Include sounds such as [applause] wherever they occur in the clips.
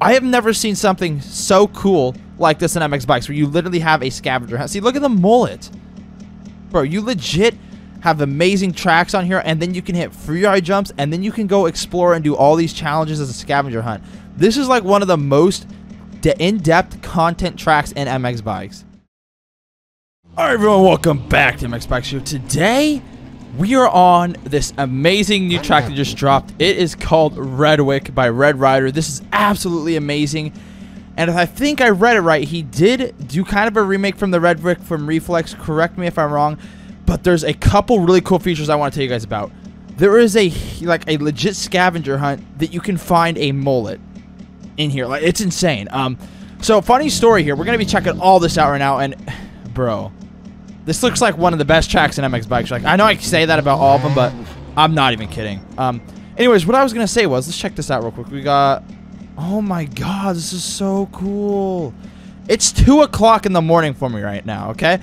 I have never seen something so cool like this in MX Bikes where you literally have a scavenger hunt. See, look at the mullet. Bro, you legit have amazing tracks on here, and then you can hit free ride jumps, and then you can go explore and do all these challenges as a scavenger hunt. This is like one of the most in-depth content tracks in MX Bikes. Alright everyone, welcome back to MX Bikes Show. Today, we are on this amazing new track that just dropped. It is called Redwick by Red Rider. This is absolutely amazing. And if I think I read it right, he did do kind of a remake from the Redwick from Reflex. Correct me if I'm wrong. But there's a couple really cool features I want to tell you guys about. There is a like a legit scavenger hunt that you can find a mullet in here. Like it's insane. Um, so funny story here. We're gonna be checking all this out right now, and [sighs] bro, this looks like one of the best tracks in MX Bikes. Like, I know I say that about all of them, but I'm not even kidding. Um, anyways, what I was going to say was, let's check this out real quick. We got, oh my god, this is so cool. It's 2 o'clock in the morning for me right now, okay?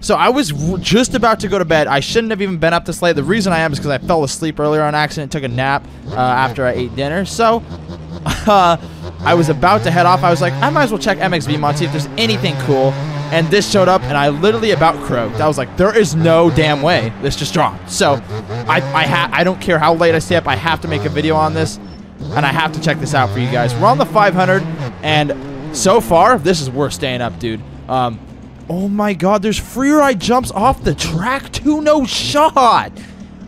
So I was just about to go to bed. I shouldn't have even been up this late. The reason I am is because I fell asleep earlier on accident, took a nap uh, after I ate dinner. So, [laughs] uh, I was about to head off. I was like, I might as well check MXB mod, see if there's anything cool and this showed up, and I literally about croaked. I was like, there is no damn way this just dropped. So I I, ha I don't care how late I stay up, I have to make a video on this, and I have to check this out for you guys. We're on the 500, and so far, this is worth staying up, dude. Um, oh my god, there's free ride jumps off the track too, no shot.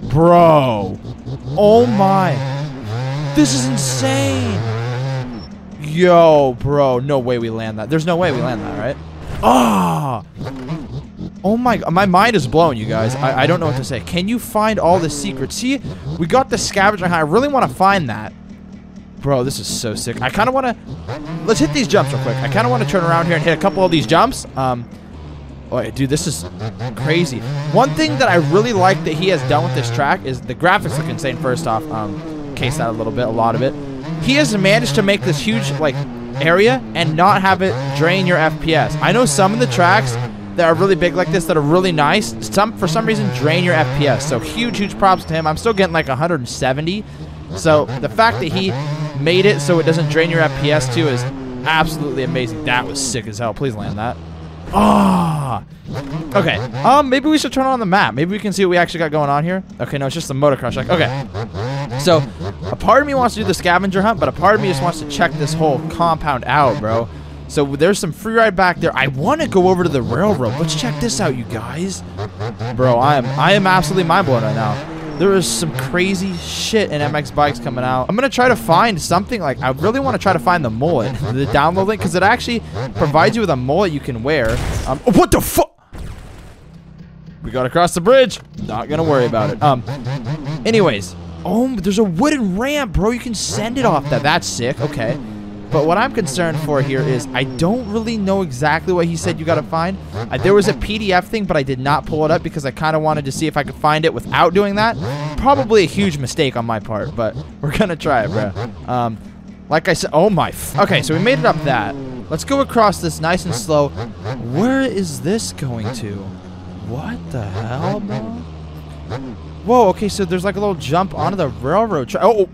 Bro. Oh my. This is insane. Yo, bro, no way we land that. There's no way we land that, right? Oh! oh my, my mind is blown, you guys. I, I don't know what to say. Can you find all the secrets? See, we got the scavenger hunt. I really want to find that. Bro, this is so sick. I kind of want to... Let's hit these jumps real quick. I kind of want to turn around here and hit a couple of these jumps. Um, oh, dude, this is crazy. One thing that I really like that he has done with this track is the graphics look insane, first off. Um, case that a little bit, a lot of it. He has managed to make this huge, like, area and not have it drain your FPS. I know some of the tracks that are really big like this that are really nice, some for some reason drain your FPS. So huge, huge props to him. I'm still getting like 170. So the fact that he made it so it doesn't drain your FPS too is absolutely amazing. That was sick as hell. Please land that. Ah. Oh. Okay. Um, maybe we should turn on the map. Maybe we can see what we actually got going on here. Okay, no, it's just the motocross track. Okay. So, a part of me wants to do the scavenger hunt, but a part of me just wants to check this whole compound out, bro. So there's some free ride back there. I want to go over to the railroad. Let's check this out, you guys. Bro, I am I am absolutely mind blown right now. There is some crazy shit in MX bikes coming out. I'm gonna try to find something like I really want to try to find the mullet, [laughs] the download link, because it actually provides you with a mullet you can wear. Um, what the fuck? We got to cross the bridge. Not gonna worry about it. Um. Anyways, Oh, there's a wooden ramp, bro. You can send it off that. That's sick. Okay. But what I'm concerned for here is I don't really know exactly what he said you got to find. Uh, there was a PDF thing, but I did not pull it up because I kind of wanted to see if I could find it without doing that. Probably a huge mistake on my part, but [laughs] we're going to try it, bro. Um, like I said, oh my. okay, so we made it up that. Let's go across this nice and slow. Where is this going to? What the hell, bro? Whoa, okay, so there's like a little jump onto the railroad track. Oh,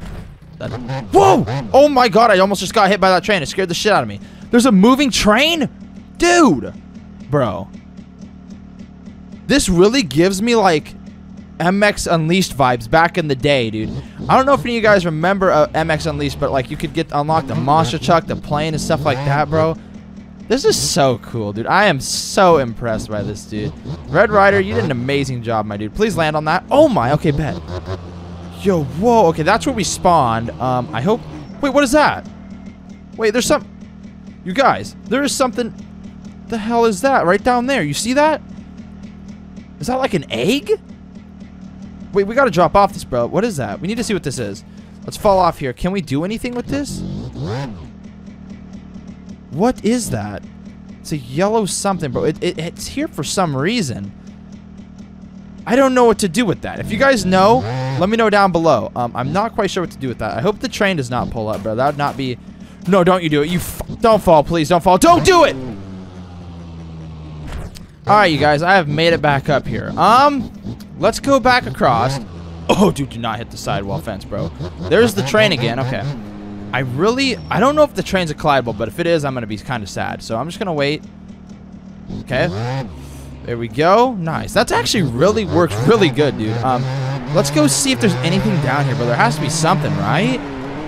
that, whoa! Oh my god, I almost just got hit by that train. It scared the shit out of me. There's a moving train? Dude! Bro. This really gives me like MX Unleashed vibes back in the day, dude. I don't know if any of you guys remember uh, MX Unleashed, but like you could get unlock the monster truck, the plane, and stuff like that, bro. This is so cool, dude. I am so impressed by this, dude. Red Rider, you did an amazing job, my dude. Please land on that. Oh my, okay, bet. Yo, whoa, okay, that's where we spawned. Um, I hope... Wait, what is that? Wait, there's some... You guys, there is something... The hell is that? Right down there. You see that? Is that like an egg? Wait, we gotta drop off this, bro. What is that? We need to see what this is. Let's fall off here. Can we do anything with this? What is that? It's a yellow something, bro. It, it, it's here for some reason. I don't know what to do with that. If you guys know, let me know down below. Um, I'm not quite sure what to do with that. I hope the train does not pull up, bro. That would not be... No, don't you do it. You don't fall, please. Don't fall. Don't do it! Alright, you guys. I have made it back up here. Um, let's go back across. Oh, dude, do not hit the sidewall fence, bro. There's the train again. Okay. I really, I don't know if the train's a collidable, but if it is, I'm going to be kind of sad. So I'm just going to wait. Okay. There we go. Nice. That's actually really works really good, dude. Um, let's go see if there's anything down here, but there has to be something, right?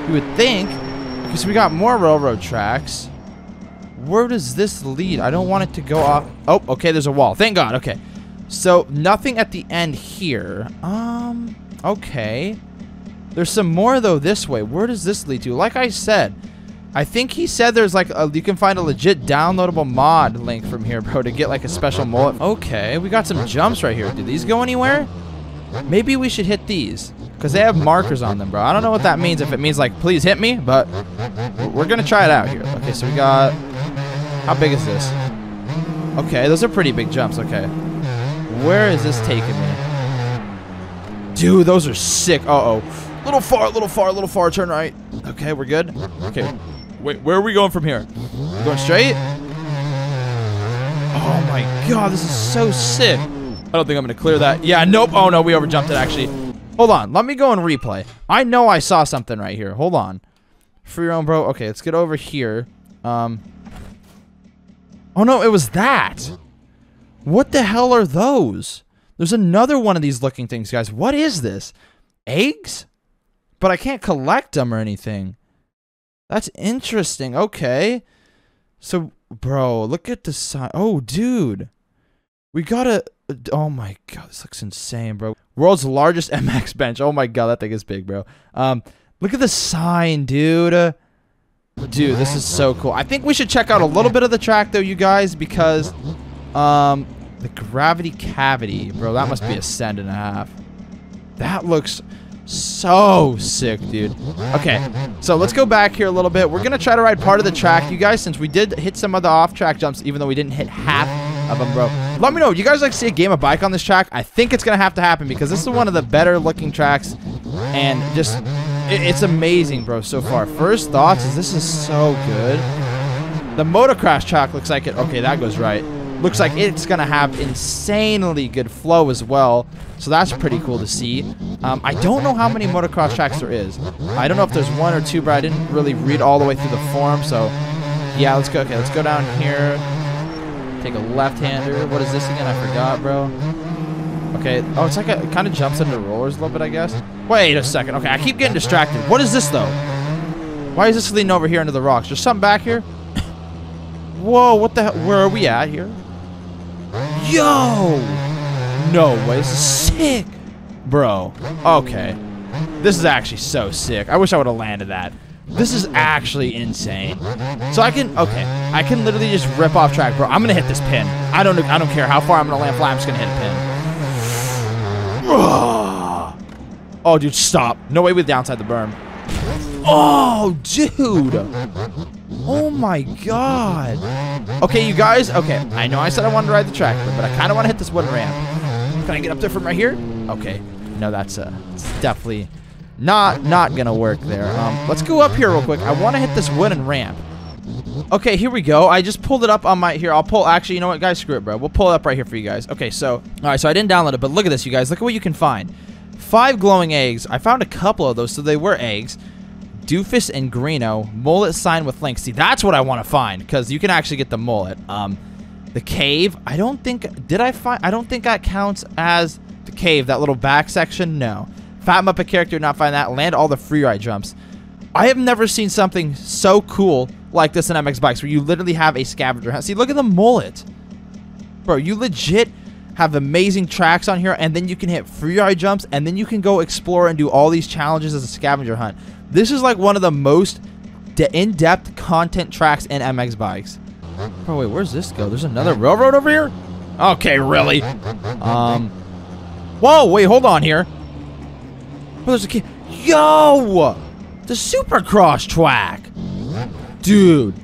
You would think. Because we got more railroad tracks. Where does this lead? I don't want it to go off. Oh, okay, there's a wall. Thank God. Okay. So, nothing at the end here. Um, okay. There's some more, though, this way. Where does this lead to? Like I said, I think he said there's like a, you can find a legit downloadable mod link from here, bro, to get like a special mullet. Okay, we got some jumps right here. Do these go anywhere? Maybe we should hit these because they have markers on them, bro. I don't know what that means. If it means like, please hit me, but we're gonna try it out here. Okay, so we got. How big is this? Okay, those are pretty big jumps. Okay, where is this taking me? Dude, those are sick. Uh oh. Little far, little far, little far. Turn right. Okay, we're good. Okay. Wait, where are we going from here? We're going straight? Oh my god, this is so sick. I don't think I'm to clear that. Yeah, nope. Oh no, we overjumped it actually. Hold on. Let me go and replay. I know I saw something right here. Hold on. Free own bro. Okay, let's get over here. Um. Oh no, it was that. What the hell are those? There's another one of these looking things, guys. What is this? Eggs? But I can't collect them or anything. That's interesting. Okay. So, bro, look at the sign. Oh, dude. We gotta... Oh, my God. This looks insane, bro. World's largest [laughs] MX bench. Oh, my God. That thing is big, bro. Um, Look at the sign, dude. Dude, this is so cool. I think we should check out a little bit of the track, though, you guys, because... Um, the gravity cavity. Bro, that must be a cent and a half. That looks so sick, dude. Okay, so let's go back here a little bit. We're going to try to ride part of the track, you guys, since we did hit some of the off-track jumps, even though we didn't hit half of them, bro. Let me know. You guys like see a game of bike on this track? I think it's going to have to happen because this is one of the better looking tracks and just, it, it's amazing, bro, so far. First thoughts is this is so good. The motocross track looks like it. Okay, that goes right looks like it's going to have insanely good flow as well. So that's pretty cool to see. Um, I don't know how many motocross tracks there is. I don't know if there's one or two, but I didn't really read all the way through the form. So yeah, let's go. Okay, let's go down here. Take a left-hander. What is this again? I forgot, bro. Okay. Oh, it's like a, it kind of jumps into rollers a little bit, I guess. Wait a second. Okay, I keep getting distracted. What is this, though? Why is this leading over here under the rocks? There's something back here? [coughs] Whoa, what the hell? Where are we at here? Yo! No way. This is sick. Bro. Okay. This is actually so sick. I wish I would have landed that. This is actually insane. So I can, okay, I can literally just rip off track, bro. I'm gonna hit this pin. I don't, I don't care how far I'm gonna land fly. I'm just gonna hit a pin. [sighs] Oh, dude, stop. No way with downside the berm. Oh, dude. Oh my god. Okay, you guys. Okay, I know I said I wanted to ride the track, but I kind of want to hit this wooden ramp. Can I get up there from right here? Okay. No, that's uh, definitely not not gonna work there. Um, let's go up here real quick. I want to hit this wooden ramp. Okay, here we go. I just pulled it up on my here. I'll pull. Actually, you know what, guys? Screw it, bro. We'll pull it up right here for you guys. Okay, so all right. So I didn't download it, but look at this, you guys. Look at what you can find. Five glowing eggs. I found a couple of those, so they were eggs. Doofus and Greeno, mullet sign with link. See, that's what I want to find because you can actually get the mullet. Um, the cave, I don't think, did I find, I don't think that counts as the cave, that little back section, no. Fat Muppet character, not find that. Land all the free ride jumps. I have never seen something so cool like this in MX Bikes where you literally have a scavenger hunt. See, look at the mullet. Bro, you legit have amazing tracks on here and then you can hit free ride jumps and then you can go explore and do all these challenges as a scavenger hunt. This is like one of the most in-depth content tracks in MX bikes. Oh wait, where's this go? There's another railroad over here? Okay, really? Um, whoa, wait, hold on here. Oh, there's a kid. Yo! The Supercross track. Dude.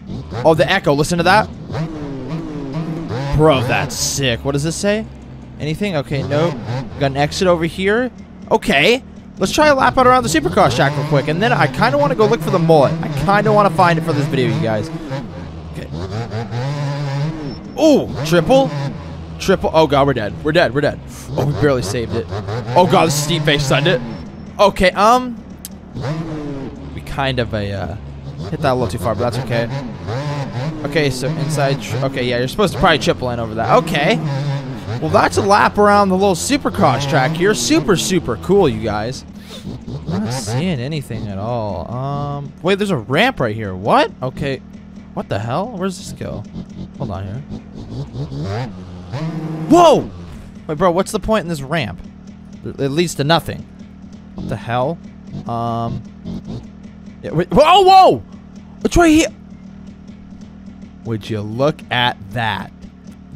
Oh, the Echo, listen to that. Bro, that's sick. What does this say? Anything? Okay, nope. Got an exit over here. Okay. Let's try a lap out around the Supercross track real quick, and then I kind of want to go look for the mullet. I kind of want to find it for this video, you guys. Okay. Triple. Triple. Oh, God, we're dead. We're dead. We're dead. Oh, we barely saved it. Oh, God, the steep face sunned it. Okay, um... We kind of a, uh, hit that a little too far, but that's okay. Okay, so inside, okay, yeah, you're supposed to probably triple in over that. Okay. Well, that's a lap around the little supercross track here. Super, super cool, you guys. I'm not seeing anything at all. Um, wait, there's a ramp right here. What? Okay. What the hell? Where's this go? Hold on here. Whoa! Wait, bro, what's the point in this ramp? It leads to nothing. What the hell? Um. Yeah, wait, whoa, whoa! It's right here. Would you look at that?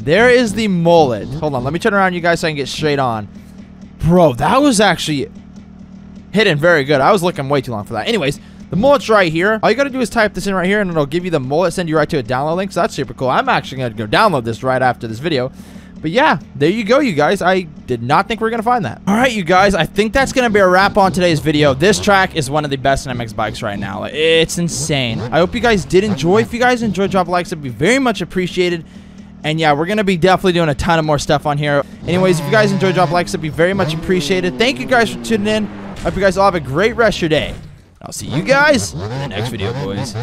There is the mullet. Hold on, let me turn around you guys so I can get straight on. Bro, that was actually hidden very good. I was looking way too long for that. Anyways, the mullet's right here. All you gotta do is type this in right here and it'll give you the mullet, send you right to a download link. So that's super cool. I'm actually gonna go download this right after this video. But yeah, there you go, you guys. I did not think we were going to find that. All right, you guys. I think that's going to be a wrap on today's video. This track is one of the best MX bikes right now. It's insane. I hope you guys did enjoy. If you guys enjoyed, drop likes. It'd be very much appreciated. And yeah, we're going to be definitely doing a ton of more stuff on here. Anyways, if you guys enjoyed, drop likes. It'd be very much appreciated. Thank you guys for tuning in. I hope you guys all have a great rest of your day. I'll see you guys in the next video, boys.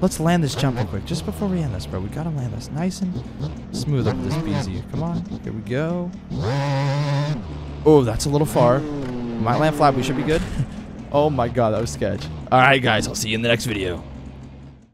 Let's land this jump real quick. Just before we end this, bro. We gotta land this nice and smooth over this BZ. Come on. Here we go. Oh, that's a little far. Might land flat. We should be good. [laughs] oh my god, that was sketch. Alright, guys. I'll see you in the next video.